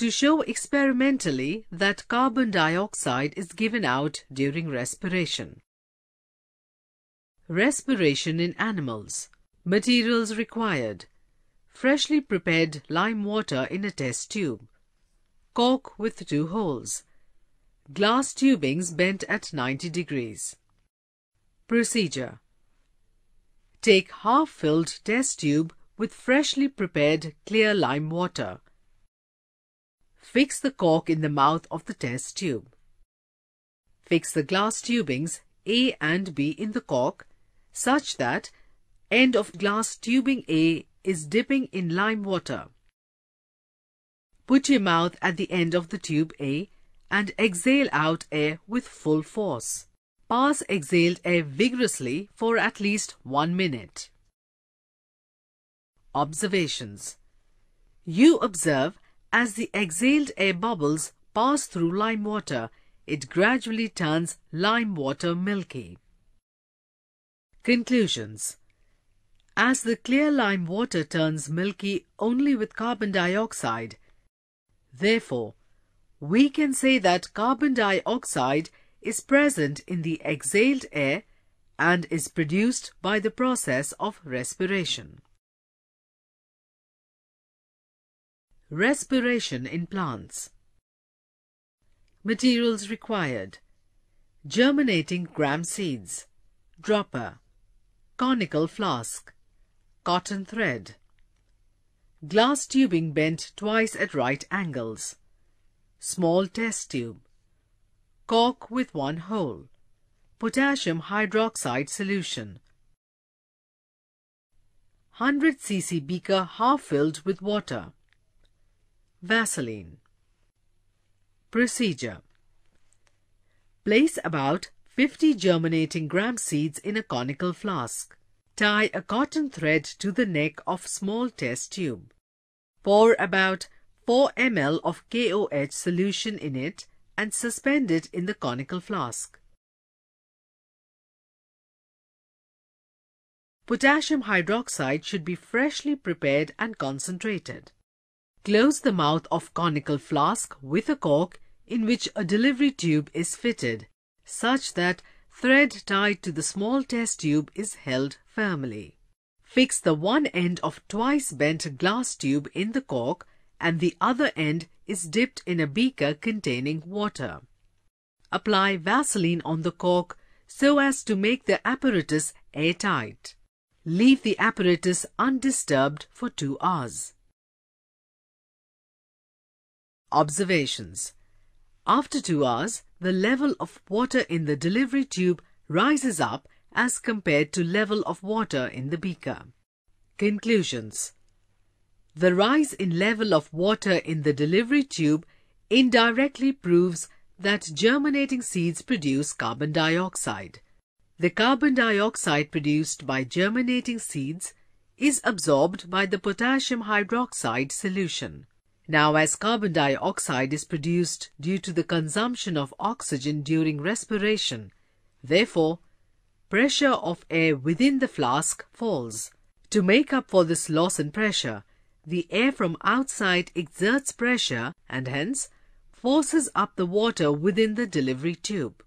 to show experimentally that carbon dioxide is given out during respiration. Respiration in animals. Materials required. Freshly prepared lime water in a test tube. Cork with two holes. Glass tubings bent at 90 degrees. Procedure Take half-filled test tube with freshly prepared clear lime water. Fix the cork in the mouth of the test tube. Fix the glass tubings A and B in the cork such that end of glass tubing A is dipping in lime water. Put your mouth at the end of the tube A and exhale out air with full force. Pass exhaled air vigorously for at least one minute. Observations You observe as the exhaled air bubbles pass through lime water, it gradually turns lime water milky. Conclusions As the clear lime water turns milky only with carbon dioxide, therefore, we can say that carbon dioxide is present in the exhaled air and is produced by the process of respiration. Respiration in plants. Materials required. Germinating gram seeds. Dropper. Conical flask, cotton thread, glass tubing bent twice at right angles, small test tube, cork with one hole, potassium hydroxide solution, 100 cc beaker half filled with water, Vaseline. Procedure Place about 50 germinating gram seeds in a conical flask. Tie a cotton thread to the neck of small test tube. Pour about 4 ml of KOH solution in it and suspend it in the conical flask. Potassium hydroxide should be freshly prepared and concentrated. Close the mouth of conical flask with a cork in which a delivery tube is fitted such that thread tied to the small test tube is held firmly. Fix the one end of twice bent glass tube in the cork and the other end is dipped in a beaker containing water. Apply Vaseline on the cork so as to make the apparatus airtight. Leave the apparatus undisturbed for 2 hours. Observations After 2 hours, the level of water in the delivery tube rises up as compared to level of water in the beaker. Conclusions The rise in level of water in the delivery tube indirectly proves that germinating seeds produce carbon dioxide. The carbon dioxide produced by germinating seeds is absorbed by the potassium hydroxide solution. Now as carbon dioxide is produced due to the consumption of oxygen during respiration, therefore, pressure of air within the flask falls. To make up for this loss in pressure, the air from outside exerts pressure and hence forces up the water within the delivery tube.